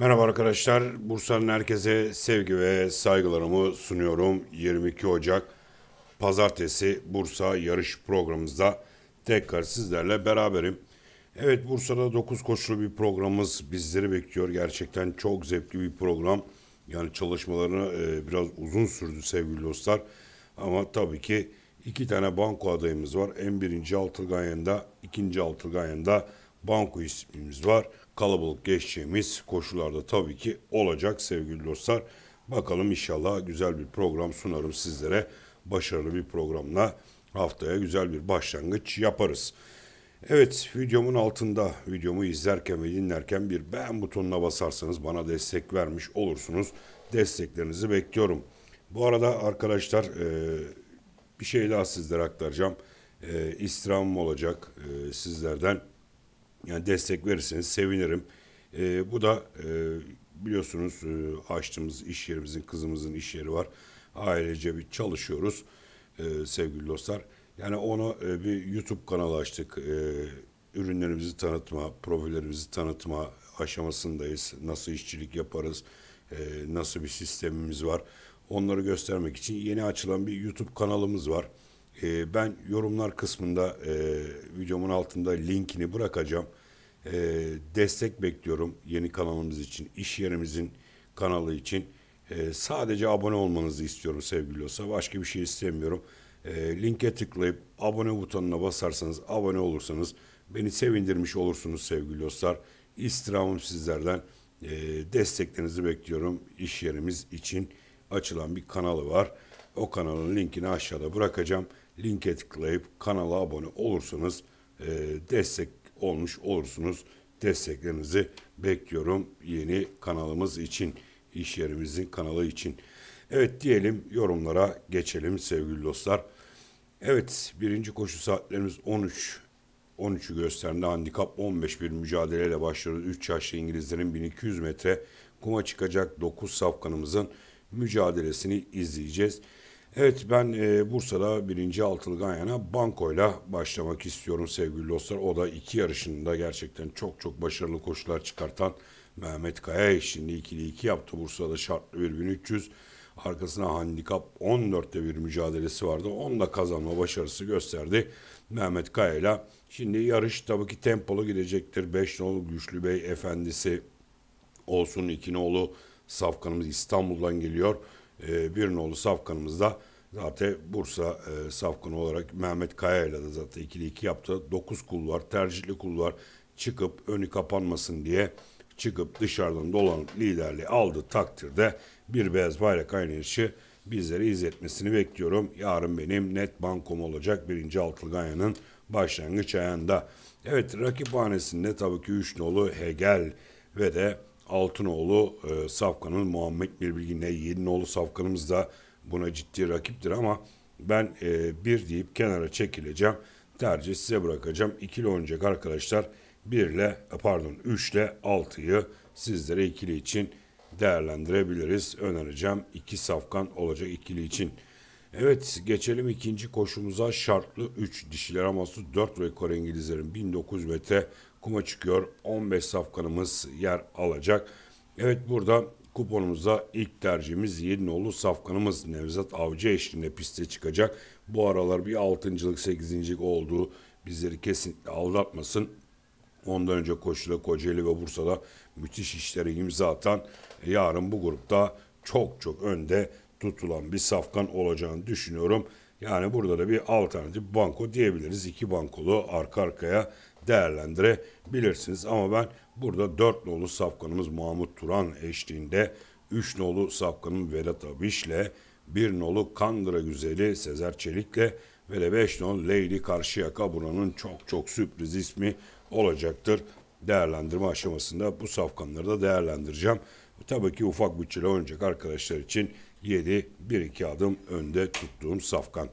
Merhaba arkadaşlar. Bursa'nın herkese sevgi ve saygılarımı sunuyorum. 22 Ocak Pazartesi Bursa yarış programımızda tekrar sizlerle beraberim. Evet Bursa'da 9 koşulu bir programımız bizleri bekliyor. Gerçekten çok zevkli bir program. Yani çalışmalarını e, biraz uzun sürdü sevgili dostlar. Ama tabii ki iki tane banko adayımız var. En birinci Altılganyan'da, ikinci Altılganyan'da banko ismimiz var. Kalabalık geçeceğimiz koşularda tabii ki olacak sevgili dostlar. Bakalım inşallah güzel bir program sunarım sizlere. Başarılı bir programla haftaya güzel bir başlangıç yaparız. Evet videomun altında videomu izlerken ve dinlerken bir beğen butonuna basarsanız bana destek vermiş olursunuz. Desteklerinizi bekliyorum. Bu arada arkadaşlar e, bir şey daha sizlere aktaracağım. E, olacak e, sizlerden. Yani destek verirseniz sevinirim. E, bu da e, biliyorsunuz e, açtığımız iş yerimizin kızımızın iş yeri var. Ailece bir çalışıyoruz e, sevgili dostlar. Yani onu e, bir YouTube kanalı açtık. E, ürünlerimizi tanıtma, profillerimizi tanıtma aşamasındayız. Nasıl işçilik yaparız, e, nasıl bir sistemimiz var. Onları göstermek için yeni açılan bir YouTube kanalımız var. E, ben yorumlar kısmında e, videomun altında linkini bırakacağım. E, destek bekliyorum yeni kanalımız için, iş yerimizin kanalı için. E, sadece abone olmanızı istiyorum sevgili olsa. Başka bir şey istemiyorum. E, linke tıklayıp abone butonuna basarsanız, abone olursanız beni sevindirmiş olursunuz sevgili dostlar. İstirhamım sizlerden. E, desteklerinizi bekliyorum. İş yerimiz için açılan bir kanalı var. O kanalın linkini aşağıda bırakacağım. Linke tıklayıp kanala abone olursanız e, destek olmuş olursunuz. Desteklerinizi bekliyorum yeni kanalımız için, iş yerimizin kanalı için. Evet diyelim yorumlara geçelim sevgili dostlar. Evet birinci koşu saatlerimiz 13 13'ü gösterdi. Handikap 15 bir mücadeleyle başlıyoruz. 3 yaşlı İngilizlerin 1200 metre kuma çıkacak 9 safkanımızın mücadelesini izleyeceğiz. Evet ben e, Bursa'da birinci altılı Ganyan'a bankoyla başlamak istiyorum sevgili dostlar. O da iki yarışında gerçekten çok çok başarılı koşular çıkartan Mehmet Kaya eşliğinde ikili iki yaptı. Bursa'da şartlı bir 1300. Arkasına handikap 14'te bir mücadelesi vardı. Onda kazanma başarısı gösterdi Mehmet Kaya ile. Şimdi yarış tabii ki tempolu gidecektir. 5 nolu Güçlü Bey Efendisi olsun 2 nolu Safkanımız İstanbul'dan geliyor. E, bir nolu Safkanımız da zaten Bursa e, Safkanı olarak Mehmet Kaya ile de zaten ikili iki yaptı. 9 kul var, tercihli kul var. Çıkıp önü kapanmasın diye çıkıp dışarıdan dolanıp liderliği aldı takdirde bir beyaz bayrak oynayışı bizlere izletmesini bekliyorum. Yarın benim net bankom olacak birinci Altılganya'nın başlangıç ayında. Evet rakip hanesinde tabii ki 3 nolu Hegel ve de Altınoğlu e, Safkan'ın Muhammed Birbilgin'le 7 nolu Safkan'ımız da buna ciddi rakiptir ama ben e, bir deyip kenara çekileceğim. Tercih size bırakacağım. İkili oynayacak arkadaşlar. 1 ile pardon 3 ile 6'yı sizlere ikili için değerlendirebiliriz. Önereceğim. 2 safkan olacak ikili için. Evet geçelim ikinci koşumuza şartlı 3 dişiler aması 4 rekor İngilizlerin 1900 metre kuma çıkıyor. 15 safkanımız yer alacak. Evet burada kuponumuzda ilk tercihimiz 7 nolu safkanımız Nevzat Avcı eşliğinde piste çıkacak. Bu aralar bir 6.lık 8.lik olduğu bizleri kesinlikle aldatmasın. Ondan önce koşuda Kocaeli ve Bursa'da müthiş işleri imza atan yarın bu grupta çok çok önde tutulan bir safkan olacağını düşünüyorum. Yani burada da bir alternatif banko diyebiliriz. İki bankolu arka arkaya değerlendirebilirsiniz. Ama ben burada 4 nolu safkanımız Mahmut Turan eşliğinde 3 nolu safkanım Vedat Abiş'le 1 nolu Kandıra Güzeli Sezer Çelik'le ve de 5 nolu Leyli Karşıyaka buranın çok çok sürpriz ismi olacaktır. Değerlendirme aşamasında bu safkanları da değerlendireceğim. Tabii ki ufak bütçeli oynayacak arkadaşlar için 7 1-2 adım önde tuttuğum safkan.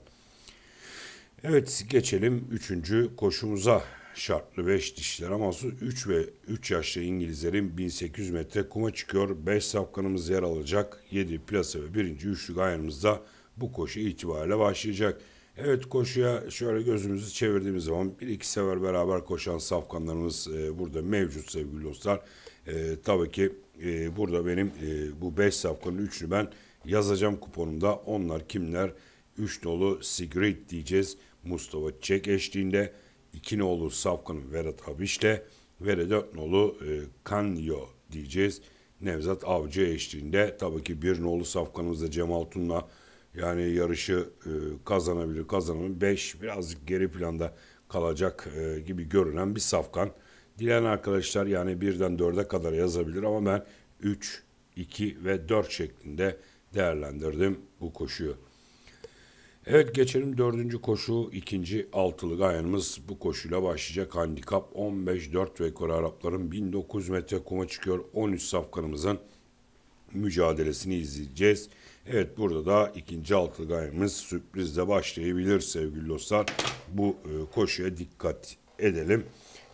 Evet geçelim 3. koşumuza. Şartlı 5 dişler ama 3 ve 3 yaşlı İngilizlerin 1800 metre kuma çıkıyor. 5 safkanımız yer alacak. 7 plasa ve 1. üçlük ayarımızda bu koşu itibariyle başlayacak. Evet koşuya şöyle gözümüzü çevirdiğimiz zaman bir iki sefer beraber koşan safkanlarımız e, burada mevcut sevgili dostlar. E, tabii ki e, burada benim e, bu 5 safkanın üçünü ben yazacağım kuponumda. Onlar kimler? 3 nolu Sigrid diyeceğiz. Mustafa Çek eşliğinde. 2 nolu safkanın Vedat Abiş'le ve de 4 nolu e, Kanyo diyeceğiz. Nevzat Avcı eşliğinde. Tabii ki bir nolu safkanımız da Cemal Tun'la yani yarışı e, kazanabilir, kazanabilir. 5 birazcık geri planda kalacak e, gibi görünen bir safkan. Dilen arkadaşlar yani birden dörde kadar yazabilir ama ben 3, 2 ve 4 şeklinde değerlendirdim bu koşuyu. Evet geçelim dördüncü koşu ikinci altılı gayanımız bu koşuyla başlayacak handikap 15-4 ve Kore Arapların 1900 metre kuma çıkıyor 13 safkanımızın mücadelesini izleyeceğiz. Evet burada da ikinci altılı gayemiz sürprizle başlayabilir sevgili dostlar. Bu e, koşuya dikkat edelim.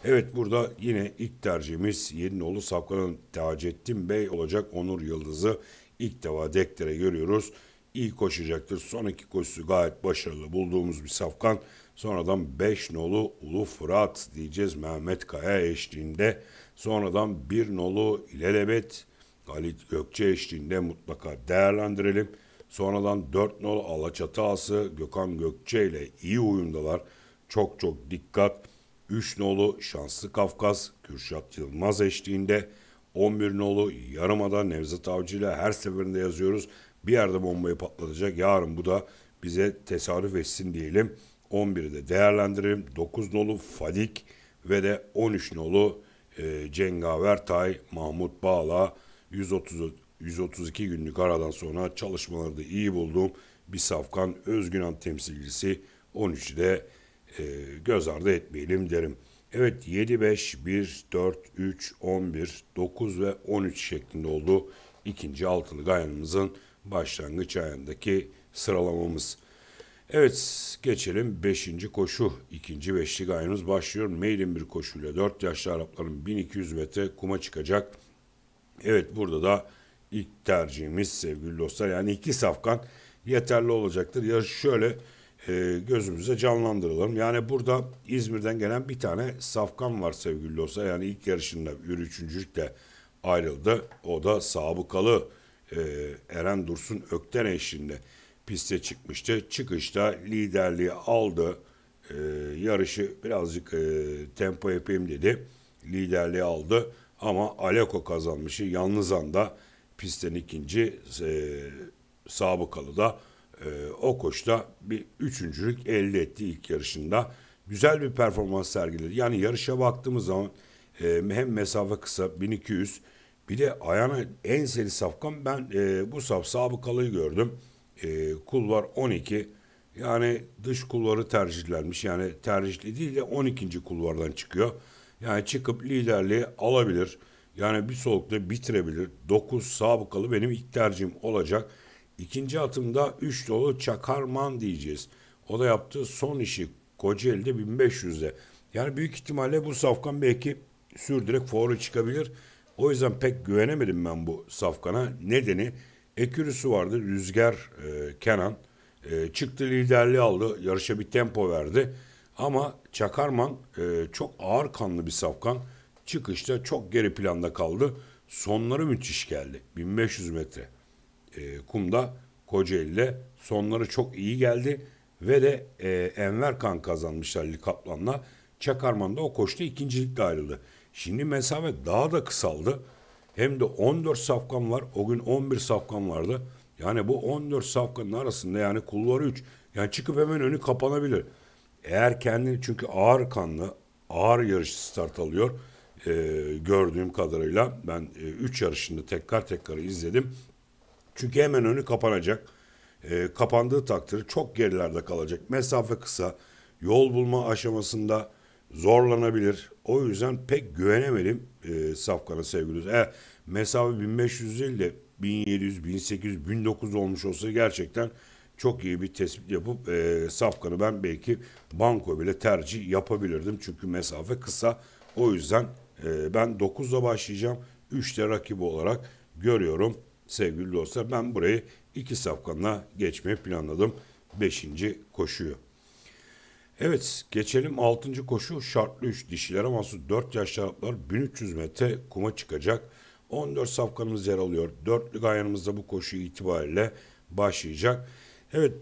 Evet burada yine ilk tercihimiz Yeninoğlu Safkan'ın Taceddin Bey olacak Onur Yıldız'ı ilk defa deklere görüyoruz. İyi koşacaktır. Sonraki koşusu gayet başarılı bulduğumuz bir safkan. Sonradan 5 nolu Ulu Fırat diyeceğiz Mehmet Kaya eşliğinde. Sonradan 1 nolu İlelebet Halit Gökçe eşliğinde mutlaka değerlendirelim. Sonradan 4 nolu Alaçatı Ası Gökhan Gökçe ile iyi uyumdalar. Çok çok dikkat. 3 nolu Şanslı Kafkas Kürşat Yılmaz eşliğinde. 11 nolu Yarımada Nevzat Avcı ile her seferinde yazıyoruz. Bir yerde bombayı patlatacak. Yarın bu da bize tesadüf etsin diyelim. 11'i de değerlendirelim. 9 nolu Fadik ve de 13 nolu e, Cengaver Tay, Mahmut Bağla 130 132 günlük aradan sonra çalışmaları da iyi bulduğum bir safkan Özgünan temsilcisi 13'ü de e, göz ardı etmeyelim derim. Evet 7, 5, 1, 4, 3, 11, 9 ve 13 şeklinde oldu ikinci altılı gayanımızın başlangıç ayındaki sıralamamız. Evet geçelim 5. koşu. ikinci beşli gayanımız başlıyor. Mailin bir koşuyla 4 yaşlı Arapların 1200 metre kuma çıkacak. Evet burada da ilk tercihimiz sevgili dostlar. Yani iki safkan yeterli olacaktır. Ya şöyle e, gözümüze canlandıralım. Yani burada İzmir'den gelen bir tane safkan var sevgili dostlar. Yani ilk yarışında yürü üçüncülükle ayrıldı. O da sabıkalı e, Eren Dursun Ökten eşliğinde piste çıkmıştı. Çıkışta liderliği aldı. E, yarışı birazcık e, tempo yapayım dedi. Liderliği aldı. Ama Aleko kazanmışı yalnız anda pistten ikinci e, sabıkalı da e, o koşta bir üçüncülük elde etti ilk yarışında. Güzel bir performans sergiledi. Yani yarışa baktığımız zaman e, hem mesafe kısa 1200 bir de ayağına en seri safkan ben e, bu saf sabıkalıyı gördüm. E, kulvar 12 yani dış kulvarı tercihlenmiş yani tercihli değil de 12. kulvardan çıkıyor. Yani çıkıp liderliği alabilir. Yani bir solukta bitirebilir. 9 sabıkalı benim ilk tercihim olacak. İkinci atımda 3 dolu Çakarman diyeceğiz. O da yaptığı son işi Kocaeli'de 1500'de. Yani büyük ihtimalle bu safkan belki sürdürek fuarı çıkabilir. O yüzden pek güvenemedim ben bu safkana. Nedeni ekürüsü vardı. Rüzgar e, Kenan. E, çıktı liderliği aldı. Yarışa bir tempo verdi. Ama Çakarman e, çok ağır kanlı bir safkan. Çıkışta çok geri planda kaldı. Sonları müthiş geldi. 1500 metre e, kumda Kocaeli'de sonları çok iyi geldi. Ve de e, Enver Kan kazanmışlar Ali Kaplan'la. Çakarman da o koşta ikincilikle ayrıldı. Şimdi mesafe daha da kısaldı. Hem de 14 safkan var. O gün 11 safkan vardı. Yani bu 14 safkanın arasında yani kulvarı 3. Yani çıkıp hemen önü kapanabilir. Eğer kendini çünkü ağır kanlı, ağır yarış start alıyor. E, gördüğüm kadarıyla ben 3 e, yarışında tekrar tekrar izledim. Çünkü hemen önü kapanacak. E, kapandığı takdirde çok gerilerde kalacak. Mesafe kısa. Yol bulma aşamasında zorlanabilir. O yüzden pek güvenemedim e, Safkan'a sevgili. E, mesafe 1500 değil de 1700, 1800, 1900 olmuş olsa gerçekten çok iyi bir tespit yapıp e, Safkan'ı ben belki banko bile tercih yapabilirdim. Çünkü mesafe kısa. O yüzden e, ben 9'da başlayacağım. 3'te rakibi olarak görüyorum sevgili dostlar. Ben burayı iki safkanla geçmeyi planladım. 5. koşuyu. Evet geçelim 6. koşu şartlı 3 dişilere mahsus 4 yaş şaraplar 1300 metre kuma çıkacak. 14 safkanımız yer alıyor. Dörtlük ayağımızda bu koşu itibariyle başlayacak. Evet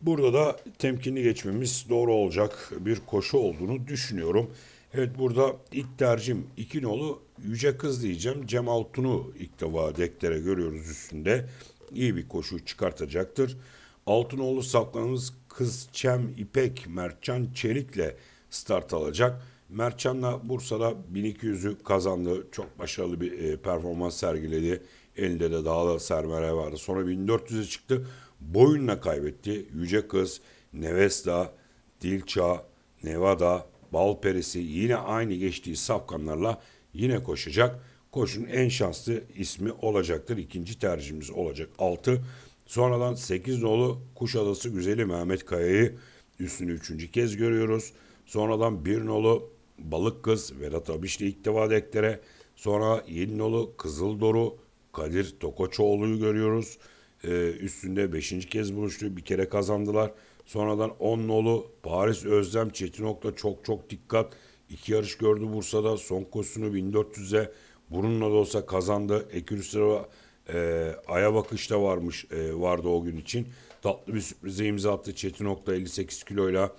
burada da temkinli geçmemiz doğru olacak bir koşu olduğunu düşünüyorum. Evet burada ilk tercihim iki nolu Yüce Kız diyeceğim. Cem Altun'u ilk defa deklere görüyoruz üstünde. İyi bir koşu çıkartacaktır. Altınoğlu saplarımız Kız Çem İpek Mertcan Çelik'le start alacak. Mertcan'la Bursa'da 1200'ü kazandı. Çok başarılı bir e, performans sergiledi. Elinde de daha da sermere vardı. Sonra 1400'e çıktı. Boyunla kaybetti. Yüce Kız, Nevesta, Dilça, Nevada, Bal Perisi yine aynı geçtiği safkanlarla yine koşacak. Koşun en şanslı ismi olacaktır. İkinci tercihimiz olacak. 6. Sonradan 8 nolu Kuşadası Güzeli Mehmet Kaya'yı üstünü üçüncü kez görüyoruz. Sonradan bir nolu Balık Kız Vedat Abişli defa deklere. Sonra 7 nolu Kızıldoru Kadir Tokoçoğlu'yu görüyoruz. Ee, üstünde beşinci kez buluştu. Bir kere kazandılar. Sonradan 10 nolu Paris Özlem Çetinok'ta çok çok dikkat. İki yarış gördü Bursa'da. Son koşusunu 1400'e bununla da olsa kazandı. Ekürüsera e, aya bakışta varmış e, vardı o gün için. Tatlı bir sürprize imza attı. Çetinok'ta 58 kiloyla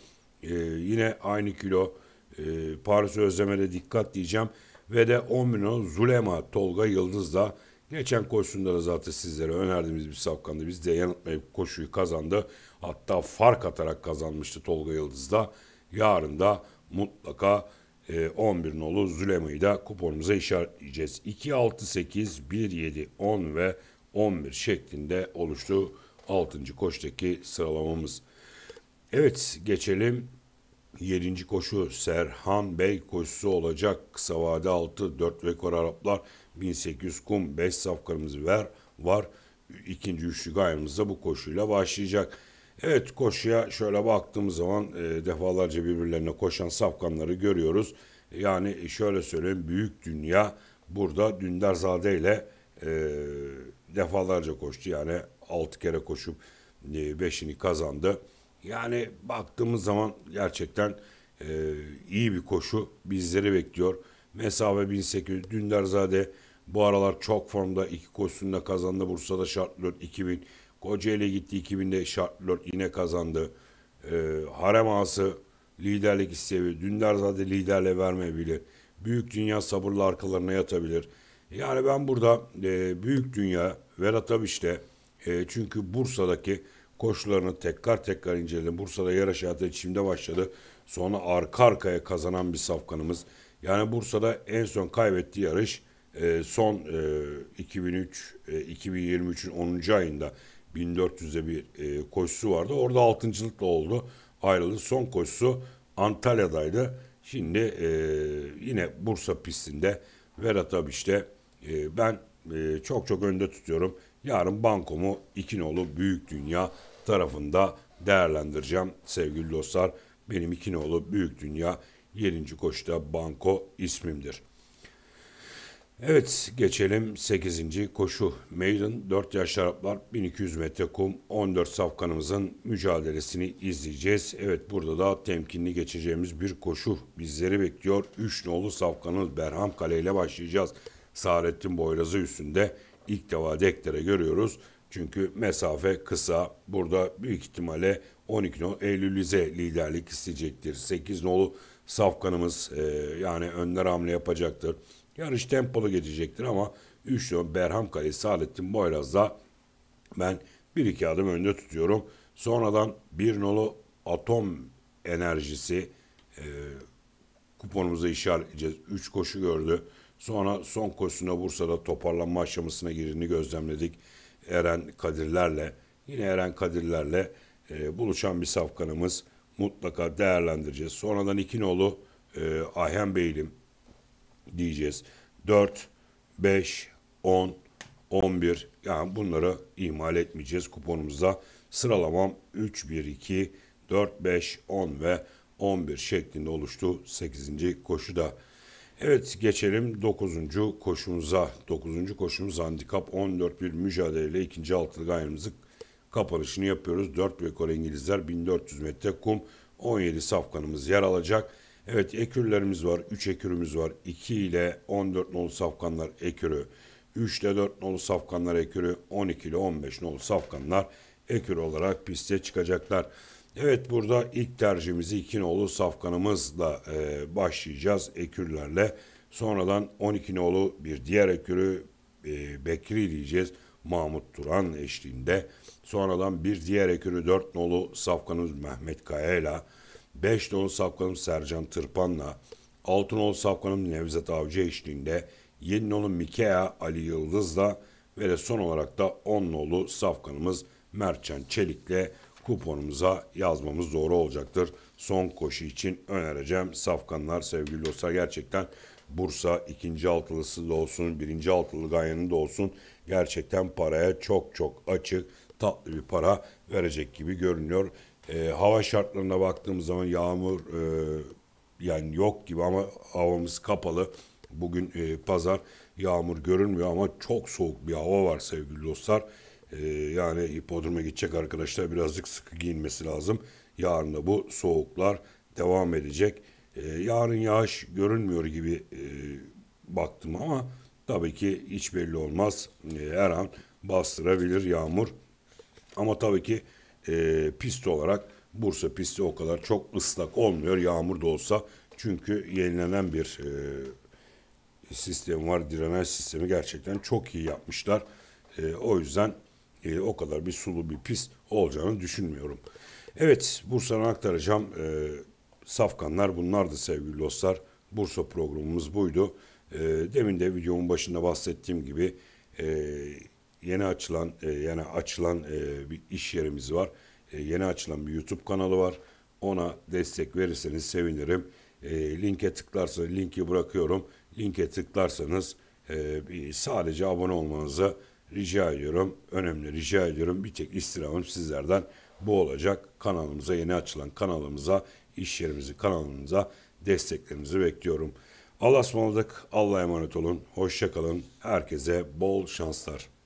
e, yine aynı kilo e, Paris Özlem'e dikkat diyeceğim. Ve de 10 milyon Zulema Tolga Yıldız'da Geçen koşusunda da zaten sizlere önerdiğimiz bir safkandı. Biz de yanıtmayıp koşuyu kazandı. Hatta fark atarak kazanmıştı Tolga Yıldız'da. Yarın da mutlaka e, 11 nolu Züleme'yi de kuponumuza işaretleyeceğiz. 2, 6, 8, 1, 7, 10 ve 11 şeklinde oluştu 6. koştaki sıralamamız. Evet geçelim 7. koşu Serhan Bey koşusu olacak. Kısa vade 6 4 rekor Araplar 1800 kum 5 safkanımız ver, var. İkinci üçlü gayemiz bu koşuyla başlayacak. Evet koşuya şöyle baktığımız zaman e, defalarca birbirlerine koşan safkanları görüyoruz. Yani şöyle söyleyeyim büyük dünya burada Dündarzade ile e, defalarca koştu. Yani 6 kere koşup 5'ini e, kazandı. Yani baktığımız zaman gerçekten e, iyi bir koşu bizleri bekliyor. Mesafe 1800 Dündarzade bu aralar çok formda iki koşusunda kazandı. Bursa'da Şartlot 2000. Kocaeli gitti 2000'de Şartlot yine kazandı. Ee, Harem Ağası liderlik isteyebilir. Dündarzade liderle vermeyebilir. Büyük dünya sabırlı arkalarına yatabilir. Yani ben burada e, büyük dünya Vedat Abiş'te e, çünkü Bursa'daki koşularını tekrar tekrar inceledim. Bursa'da yarış hayatı şimdi başladı. Sonra arka arkaya kazanan bir safkanımız. Yani Bursa'da en son kaybettiği yarış e, son e, 2003 e, 2023'ün 10. ayında 1400'de bir e, koşusu vardı. Orada altıncılıkla oldu. Ayrıldı. Son koşusu Antalya'daydı. Şimdi e, yine Bursa pistinde Vedat Abiş'te e, ben e, çok çok önde tutuyorum. Yarın bankomu iki nolu Büyük Dünya tarafında değerlendireceğim sevgili dostlar. Benim iki nolu Büyük Dünya 7. koşuda banko ismimdir. Evet geçelim 8. koşu. Maiden 4 yaş şaraplar 1200 metre kum 14 safkanımızın mücadelesini izleyeceğiz. Evet burada da temkinli geçeceğimiz bir koşu bizleri bekliyor. 3 nolu safkanımız Berham Kale ile başlayacağız. Saarettin Boyrazı üstünde ilk defa deklere görüyoruz. Çünkü mesafe kısa. Burada büyük ihtimalle 12 nolu Eylülize liderlik isteyecektir. 8 nolu safkanımız e, yani önler hamle yapacaktır. Yarış tempolu geçecektir ama 3 yol Berham Kale Saadettin Boyraz'da ben bir iki adım önde tutuyorum. Sonradan bir nolu atom enerjisi e, kuponumuza işaretleyeceğiz. 3 koşu gördü. Sonra son koşusuna Bursa'da toparlanma aşamasına girdiğini gözlemledik. Eren Kadirlerle. Yine Eren Kadirlerle e, buluşan bir safkanımız mutlaka değerlendireceğiz. Sonradan iki nolu e, Ayhan Beylim diyeceğiz. 4, 5, 10, 11 yani bunları ihmal etmeyeceğiz kuponumuzda. Sıralamam 3, 1, 2, 4, 5, 10 ve 11 şeklinde oluştu 8. koşuda. Evet geçelim 9. koşumuza. 9. koşumuz handikap 14 bir mücadeleyle ikinci altılı gayrımızı kapanışını yapıyoruz. 4 rekor İngilizler 1400 metre kum 17 safkanımız yer alacak. Evet ekürlerimiz var. 3 ekürümüz var. 2 ile 14 nolu safkanlar ekürü. 3 ile 4 nolu safkanlar ekürü. 12 ile 15 nolu safkanlar ekürü olarak piste çıkacaklar. Evet burada ilk tercihimizi 2 nolu safkanımızla e, başlayacağız ekürlerle. Sonradan 12 nolu bir diğer ekürü e, Bekri diyeceğiz. Mahmut Turan eşliğinde. Sonradan bir diğer ekürü 4 nolu safkanımız Mehmet Kaya ile 5 nolu safkanımız Sercan Tırpan'la 6 nolu safkanımız Nevzat Avcı eşliğinde 7 nolu Mikea Ali Yıldız'la ve de son olarak da 10 nolu safkanımız Mertcan Çelik'le kuponumuza yazmamız doğru olacaktır. Son koşu için önereceğim safkanlar sevgili dostlar gerçekten Bursa ikinci altılısı da olsun, birinci altılı Ganyan'ın da olsun gerçekten paraya çok çok açık, tatlı bir para verecek gibi görünüyor. E, hava şartlarına baktığımız zaman yağmur e, yani yok gibi ama havamız kapalı. Bugün e, pazar yağmur görünmüyor ama çok soğuk bir hava var sevgili dostlar. E, yani hipodroma gidecek arkadaşlar birazcık sıkı giyinmesi lazım. Yarın da bu soğuklar devam edecek. E, yarın yağış görünmüyor gibi e, baktım ama tabii ki hiç belli olmaz. E, her an bastırabilir yağmur. Ama tabii ki e, pist olarak Bursa pisti o kadar çok ıslak olmuyor yağmur da olsa. Çünkü yenilenen bir e, sistem var. Direnaj sistemi gerçekten çok iyi yapmışlar. E, o yüzden e, o kadar bir sulu bir pist olacağını düşünmüyorum. Evet Bursa'dan aktaracağım. E, safkanlar bunlardı sevgili dostlar. Bursa programımız buydu. E, demin de videomun başında bahsettiğim gibi e, yeni açılan e, yani açılan e, bir iş yerimiz var. E, yeni açılan bir YouTube kanalı var. Ona destek verirseniz sevinirim. E, linke tıklarsanız linki bırakıyorum. Linke tıklarsanız e, sadece abone olmanızı rica ediyorum. Önemli rica ediyorum. Bir tek istirhamım sizlerden bu olacak. Kanalımıza yeni açılan kanalımıza, iş yerimizi kanalımıza desteklerinizi bekliyorum. Allah'a ısmarladık. Allah'a emanet olun. Hoşçakalın. Herkese bol şanslar.